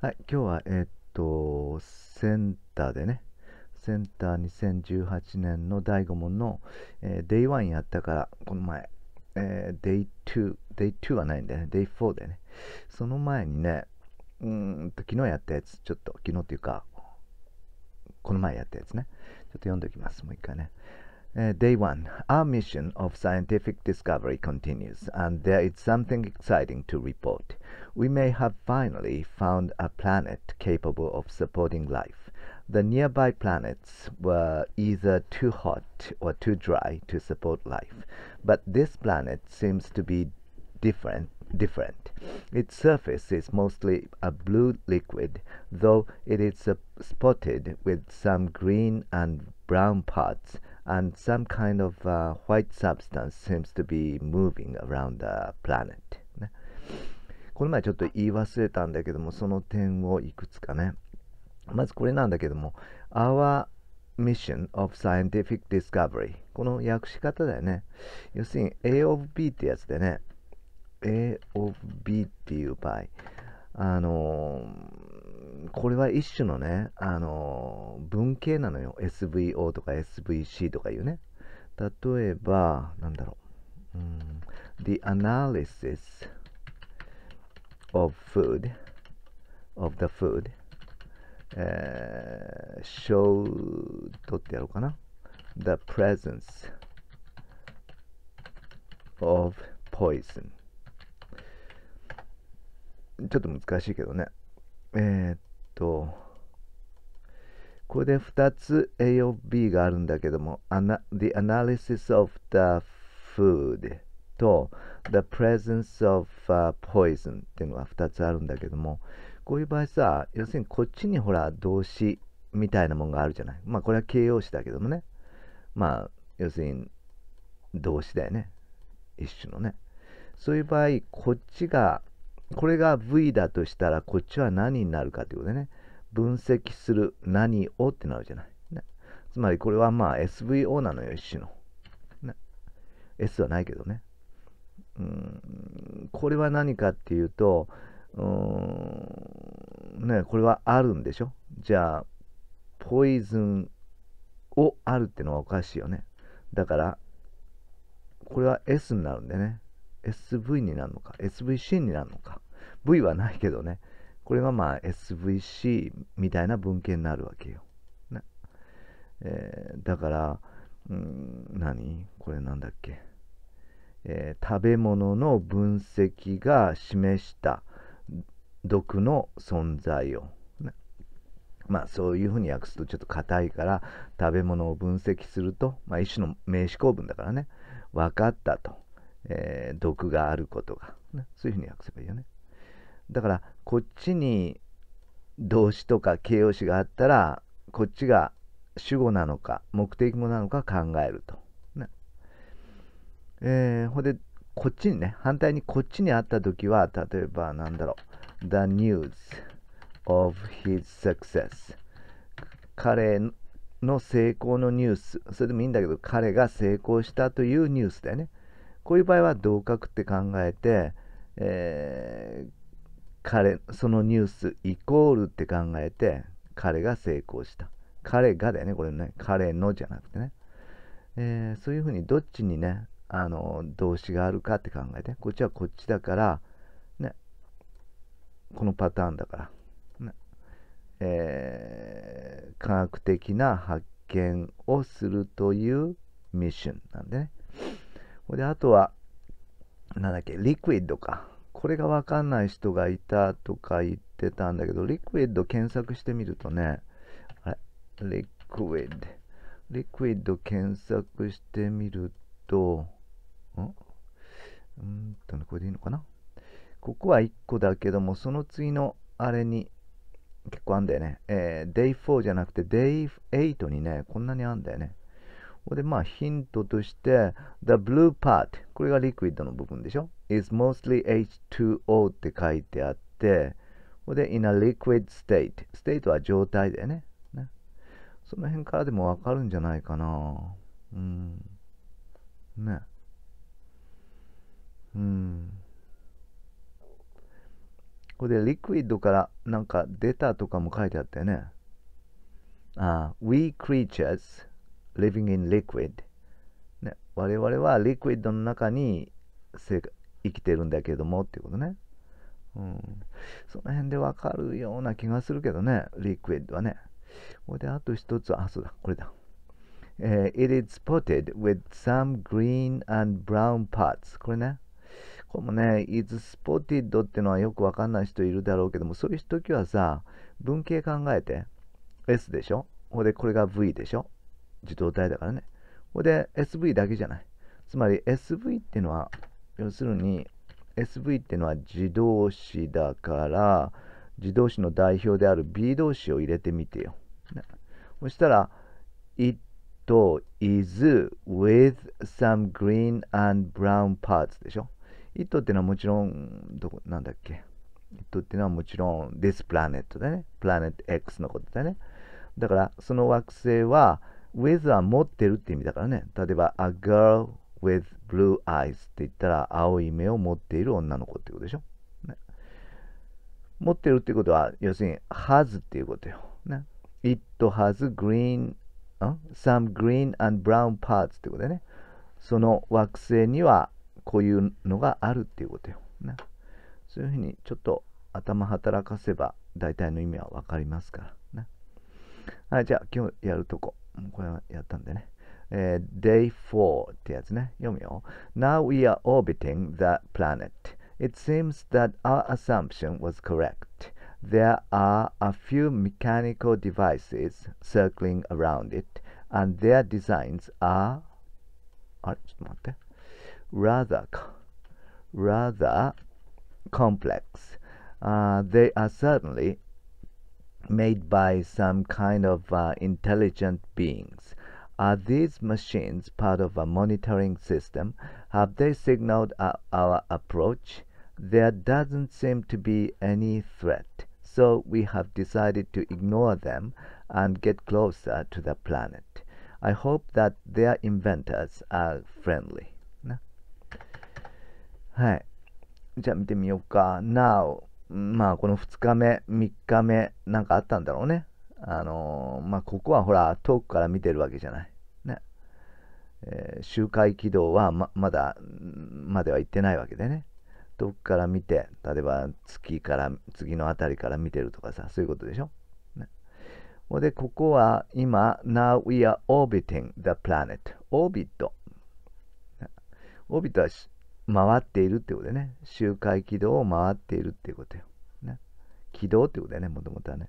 はい、今日は、えーっと、センターでね、センター2018年の第5問の、えー、Day1 やったから、この前、えー、Day2、Day2 はないんだよね、Day4 でね。その前にね、うんと、昨日やったやつ、ちょっと、昨日っていうか、この前やったやつね。ちょっと読んでおきます、もう一回ね。Uh, day one, our mission of scientific discovery continues, and there is something exciting to report. We may have finally found a planet capable of supporting life. The nearby planets were either too hot or too dry to support life, but this planet seems to be different different. Its surface is mostly a blue liquid, though it is uh, spotted with some green and brown parts, and some kind of uh, white substance seems to be moving around the planet. ねこの前ちょっと言い忘れたんだけども、その点をいくつかね。まずこれなんだけども、Our mission of scientific discovery。この訳し方だよね。要するに A of B ってやつでね、A of B っていう場合、あのーこれは一種のね、あの文系なのよ。SVO とか SVC とかいうね。例えば、なんだろう。うん、The analysis of food, of the food, えー、show 取ってやろうかな。The presence of poison. ちょっと難しいけどね。えー、と、これで2つ AOB があるんだけども、The analysis of the food と The presence of、poison っていうのが2つあるんだけども、こういう場合さ、要するにこっちにほら動詞みたいなもんがあるじゃない？まあこれは形容詞だけどもね。まあ要するに動詞だよね。一種のね。そういう場合、こっちがこれが V だとしたら、こっちは何になるかということでね、分析する何をってなるじゃない。ね、つまりこれはまあ SVO なのよ、一種の。ね、S はないけどね。うんこれは何かっていうと、うんね、これはあるんでしょ？じゃあ、ポイズンをあるってのはおかしいよね。だから、これは S になるんでね。SV になるのか、SVC になるのか。V はないけどね。これがまあ SVC みたいな文献になるわけよ。ねえーだから、うん、何？これなんだっけ、えー食べ物の分析が示した毒の存在を。ねまあそういうふうに訳すとちょっと硬いから食べ物を分析すると、まあ、一種の名詞構文だからね分かったと。えー毒があることが、ね、そういうふうに訳せばいいよね。だから、こっちに動詞とか形容詞があったら、こっちが主語なのか、目的語なのか考えると。ねえーほんで、こっちにね、反対にこっちにあったときは、例えば、なんだろう、The news of his success。彼の成功のニュース、それでもいいんだけど、彼が成功したというニュースだよね。こういう場合は同格って考えて、えー彼、そのニュースイコールって考えて、彼が成功した。彼がだよね、これね。彼のじゃなくてね。えーそういうふうにどっちにね、あの、動詞があるかって考えて。こっちはこっちだから、ね。このパターンだから。ね。えー科学的な発見をするというミッションなんでね。これであとは、なんだっけ、 liquid か。これがわかんない人がいたとか言ってたんだけど、 liquid 検索してみるとね、あれ、 liquid。 liquid 検索してみると、ん？うんとね、これでいいのかな？ここは1個だけども、その次のあれに結構あんだよね。えー、Day4 じゃなくて Day8 にね、こんなにあんだよね。これでまあヒントとして、The blue part、これがリクイッドの部分でしょ ?is mostly H2O って書いてあって、これで in a liquid state。state は状態だよね。ねその辺からでもわかるんじゃないかな。うん。ね。うん。これで liquid からなんか出たとかも書いてあったよね。ああ、We creatures living in liquid、ね。我々は liquid の中に生きてるんだけどもっていうことね。うん、その辺でわかるような気がするけどね、 liquid はね。これであと一つは、あ、そうだ、これだ。Uh, it is spotted with some green and brown parts. これね。これもね、is spotted ってのはよくわかんない人いるだろうけども、そういう時はさ、文系考えて、S でしょ？ほで、これが V でしょ？自動体だからね。ほで、SV だけじゃない。つまり SV っていうのは、要するに SV っていうのは自動詞だから、自動詞の代表である B 動詞を入れてみてよ。そしたら、it is with some green and brown parts でしょ ?it っていうのはもちろん、どこ、なんだっけ ?it っていうのはもちろん this planet だね。planet X のことだね。だから、その惑星は、with は持ってるって意味だからね。例えば、a girl with blue eyes って言ったら、青い目を持っている女の子ってことでしょ、ね、持ってるってことは、要するに、has っていうことよ。ね、it has green, some green and brown parts ってことでね。その惑星にはこういうのがあるっていうことよ。ね、そういうふうにちょっと頭働かせば大体の意味はわかりますから。ね、はい、じゃあ今日やるとこ。これはやったんでね。えー、Day 4ってやつね。読むよ。Now we are orbiting the planet. It seems that our assumption was correct. There are a few mechanical devices circling around it, and their designs are あれちょっと待って。rather, rather complex. Uh, they are certainly made by some kind of uh, intelligent beings. Are these machines part of a monitoring system? Have they signaled uh, our approach? There doesn't seem to be any threat, so we have decided to ignore them and get closer to the planet. I hope that their inventors are friendly. はい。じゃあ見てみようか。Now まあ、この2日目、3日目、なんかあったんだろうね。あのー、まあ、ここはほら、遠くから見てるわけじゃない。ね。えー、周回軌道はままだ、までは行ってないわけでね。遠くから見て、例えば月から、次の辺りから見てるとかさ、そういうことでしょ？ね。で、ここは今、Now we are orbiting the planet. orbit。オービットは回っているってことでね、周回軌道を回っているっていうことよ。ね、軌道ってことだよね、もともとはね。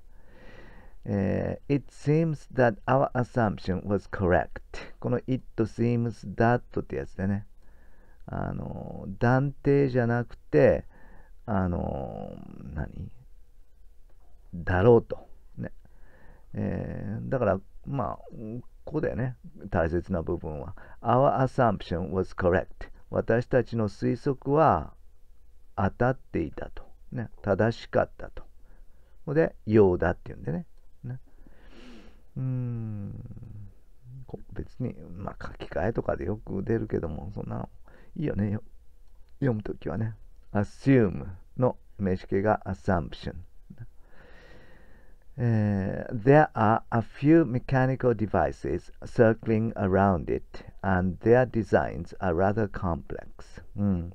えー、It seems that our assumption was correct. この It seems that ってやつでね、あの、断定じゃなくて、あの、何？だろうと。ね。えー、だから、まあ、ここだよね。大切な部分は。Our assumption was correct. 私たちの推測は当たっていたと。ね、正しかったと。で、ようだっていうんでね。ねうん。別に、まあ、書き換えとかでよく出るけども、そんないいよね。読むときはね。assume の名詞形が assumption。Uh, there are a few mechanical devices circling around it, and their designs are rather complex. うん、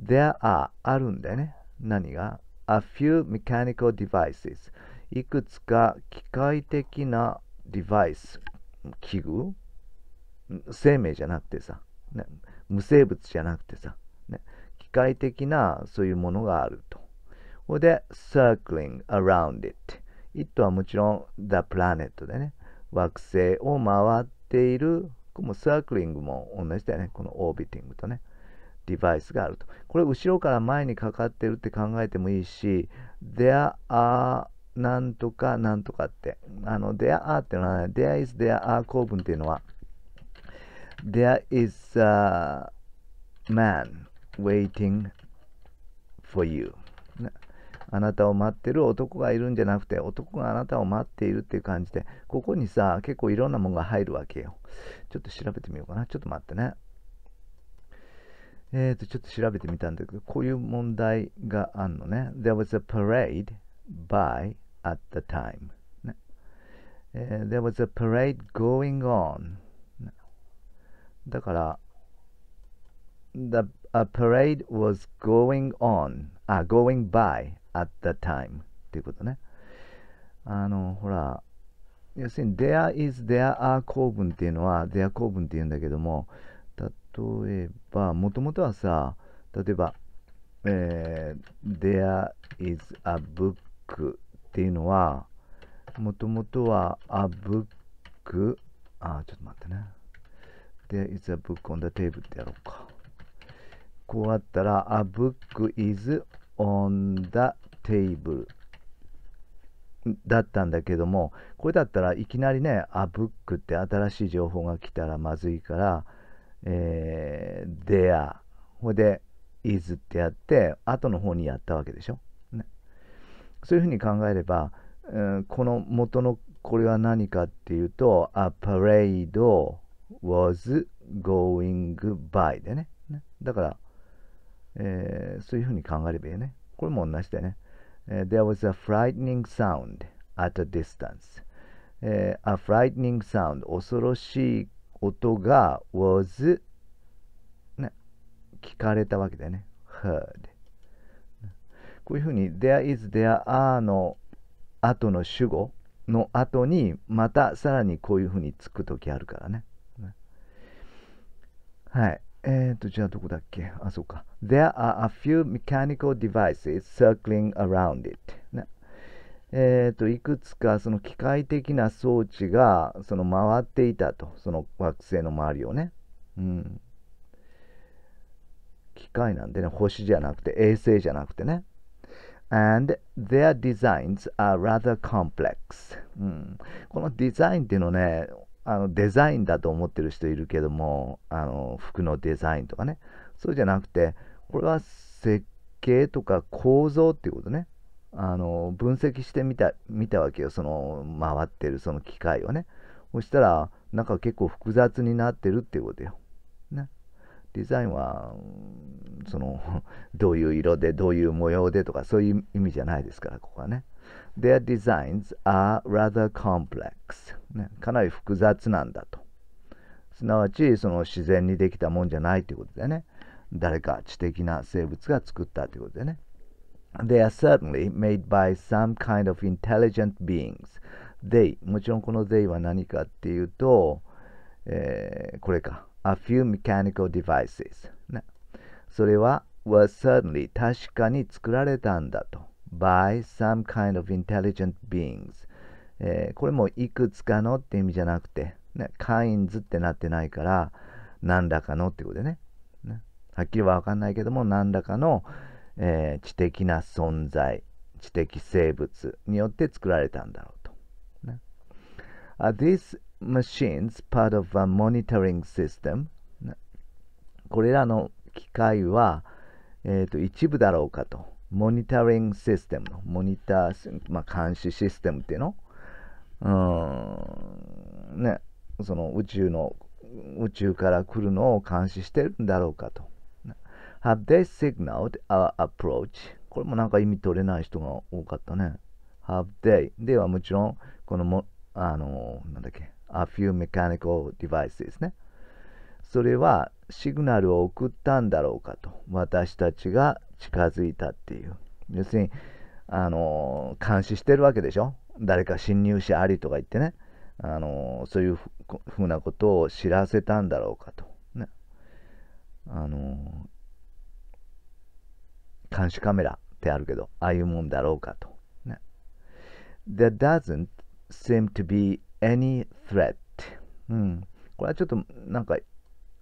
there are あるんだよね。何が ?a few mechanical devices いくつか機械的なデバイス、器具生命じゃなくてさ、ね、無生物じゃなくてさ、ね、機械的なそういうものがあると。これで circling around it It はもちろん The Planet でね、惑星を回っている、このサークリングも同じだよね。このオービティングとね、デバイスがあると。これ後ろから前にかかってるって考えてもいいし、There are なんとかなんとかって。あの、there are っていうのは、there is there are 構文っていうのは、There is a man waiting for you. あなたを待ってる男がいるんじゃなくて、男があなたを待っているっていう感じで、ここにさ、結構いろんなものが入るわけよ。ちょっと調べてみようかな。ちょっと待ってね。えっ、と、ちょっと調べてみたんだけど、こういう問題があるのね。There was a parade by at the time、ねえー There was a parade going on、だから、the, a parade was going on あ、going by at the time っていうことね。あの、ほら、要するに there is, there are 構文っていうのは there 構文って言うんだけども、例えば、もともとはさ、例えば、えー there is a book っていうのは、もともとは a book あ、ちょっと待ってね。there is a book on the table ってやろうか。こうあったら、a book is on the table だったんだけども、これだったらいきなりね、a book って新しい情報が来たらまずいから、えー、there、ほいで is ってやって、後の方にやったわけでしょ？ね、そういうふうに考えれば、うんこの元のこれは何かっていうと、a parade was going by でね。ねだから、えーそういうふうに考えればいいね。これも同じだよね。There was a frightening sound at a distance. えー a frightening sound 恐ろしい音が was ね、聞かれたわけだよね。heard こういうふうに there is, there are の後の主語の後にまたさらにこういうふうにつくときあるから。ねはい。えーと、じゃあどこだっけ？あ、そうか。There are a few mechanical devices circling around it. ね。えーと、いくつかその機械的な装置がその回っていたと。その惑星の周りをね。うん。機械なんでね、星じゃなくて衛星じゃなくてね。And their designs are rather complex. うん、このデザインっていうのね、あのデザインだと思ってる人いるけども、あの服のデザインとかね、そうじゃなくて、これは設計とか構造っていうことね。あの分析してみた見たわけよ、その回ってるその機械をね。そしたら、なんか結構複雑になってるっていうことよ。ね。デザインは、その、どういう色で、どういう模様でとか、そういう意味じゃないですから、ここはね。Their designs are rather complex、ね。かなり複雑なんだと。すなわち、その自然にできたもんじゃないということでね。誰か知的な生物が作ったということでね。They are certainly made by some kind of intelligent beings. They, もちろんこの they は何かっていうと、えーこれか。A few mechanical devices、ね。それは was certainly 確かに作られたんだと。By some kind of intelligent beings、えーこれもいくつかのって意味じゃなくて、ね、kinds ってなってないから何らかのってことでね。ねはっきりは分かんないけども何らかの、えー知的な存在知的生物によって作られたんだろうと。ね Are these machines part of a monitoring system? これらの機械は、えーと一部だろうかと。モニタリングシステム、モニター、まあ、監視システムっていうの？うん、ね、その宇宙の、宇宙から来るのを監視してるんだろうかと。Have they signaled our approach? これもなんか意味取れない人が多かったね。Have they? ではもちろん、このも、あの、なんだっけ、a few mechanical devices ね。それはシグナルを送ったんだろうかと。私たちが近づいたっていう。要するに、あの、監視してるわけでしょ？誰か侵入者ありとか言ってね。あの、そういうふうなことを知らせたんだろうかと。ね。あの、監視カメラってあるけど、ああいうもんだろうかと。ね。There doesn't seem to be any threat. うん。これはちょっとなんか、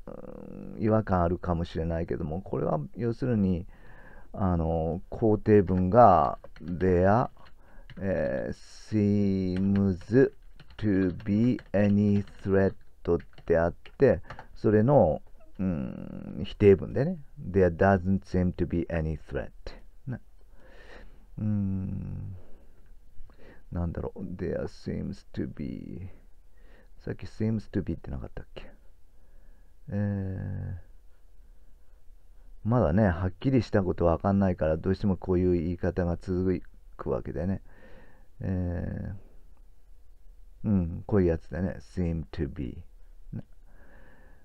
うん違和感あるかもしれないけども、これは要するに、あの、肯定文が、there、えー seems to be any threat ってあって、それの、うん、否定文でね、there doesn't seem to be any threat、ね。うん、なんだろう、there seems to be さっき seems to be ってなかったっけえまだね、はっきりしたことわかんないから、どうしてもこういう言い方が続くわけでね。えー、うん、こういうやつでね、seem to be。ね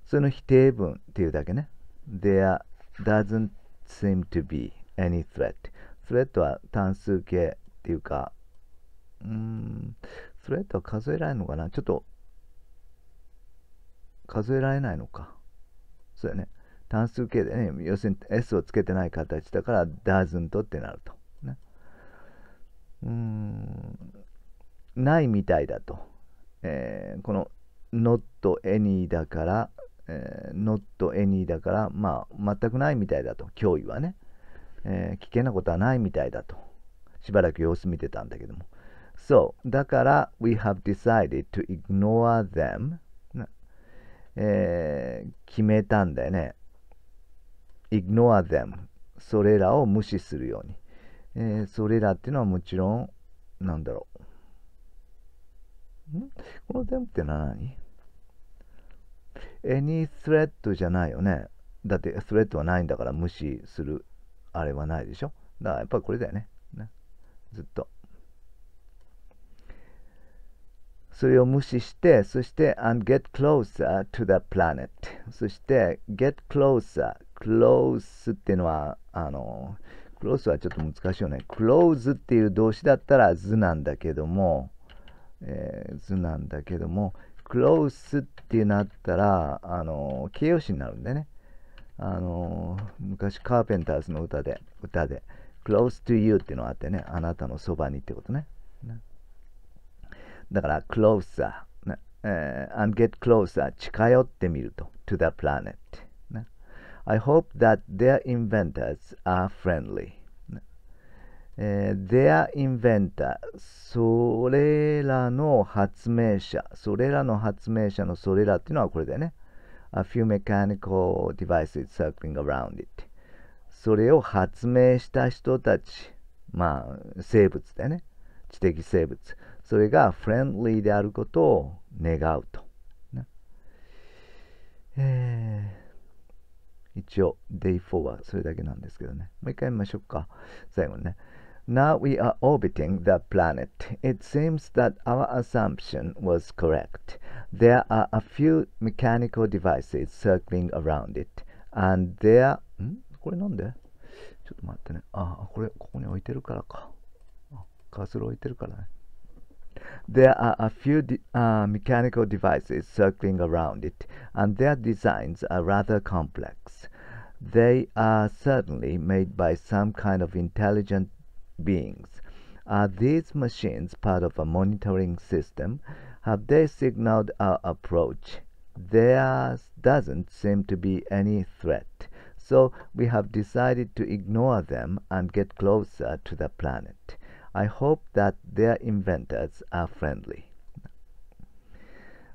その否定文っていうだけね。There doesn't seem to be any threat. threat は単数形っていうか、うん、スレッドは数えられるのかな？ちょっと、数えられないのか。そうやね。単数形でね、要するに S をつけてない形だから、doesn't ってなると。ね、うーん、ないみたいだと。えー、この not any だから、えー、not any だから、まあ、全くないみたいだと。脅威はね。えー、危険なことはないみたいだと。しばらく様子見てたんだけども。そう。だから、we have decided to ignore them、えー、決めたんだよね。Ignore them. それらを無視するように、えー、それらっていうのはもちろんなんだろう。ん？この them って何？Any threat じゃないよね。だって threat はないんだから無視するあれはないでしょ？だからやっぱりこれだよね。ね。ずっと。それを無視して、そして、and get closer to the planet。そして、get closer close っていうのは、あの、close はちょっと難しいよね。close っていう動詞だったら図なんだけども、えー、図なんだけども、close ってなったら、あの、形容詞になるんでね。あの、昔カーペンターズの歌で、歌で、close to you っていうのがあってね、あなたのそばにってことね。ねだから、closer、ねえー、and get closer 近寄ってみると、to the planet。I hope that their inventors are friendly. えー、their inventor それらの発明者それらの発明者のそれらっていうのはこれだよね a few mechanical devices circling around it それを発明した人たちまあ生物だよね知的生物それがフレンリーであることを願うと、ねえー一応 Day4 はそれだけなんですけどね。もう一回見ましょうか。最後にね。Now we are orbiting the planet. It seems that our assumption was correct. There are a few mechanical devices circling around it. And there... んこれなんでちょっと待ってね。あ、これ、ここに置いてるからか。カーソル置いてるからね。There are a few de uh, mechanical devices circling around it, and their designs are rather complex. They are certainly made by some kind of intelligent beings. Are these machines part of a monitoring system? Have they signaled our approach? There doesn't seem to be any threat, so we have decided to ignore them and get closer to the planet. I hope that their inventors are friendly.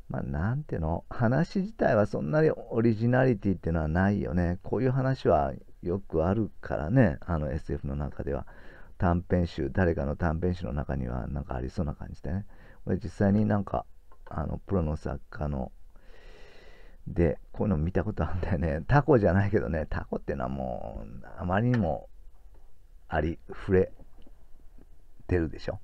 まあ、なんていうの？話自体はそんなにオリジナリティっていうのはないよね。こういう話はよくあるからね、あの SF の中では。短編集、誰かの短編集の中にはなんかありそうな感じでね。これ実際になんか、あの、プロの作家の、で、こういうの見たことあるんだよね。タコじゃないけどね、タコっていうのはもう、あまりにもありふれ出るでしょ。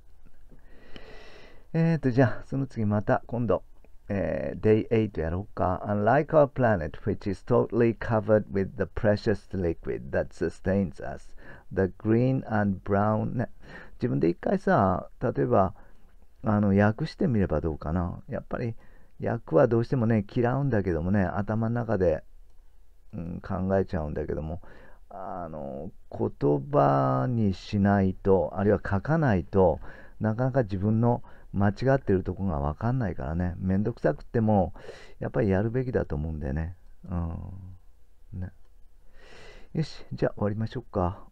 えっ、ー、と、じゃあ、その次また今度、えー、Day 8やろうか。Unlike our planet, which is totally covered with the precious liquid that sustains us, the green and brown ね。自分で一回さ、例えば、あの、訳してみればどうかな。やっぱり、訳はどうしてもね、嫌うんだけどもね、頭の中で、うん、考えちゃうんだけども、あの言葉にしないとあるいは書かないとなかなか自分の間違ってるとこが分かんないからね。めんどくさくてもやっぱりやるべきだと思うんだよね,、うん、ね。よしじゃあ終わりましょうか。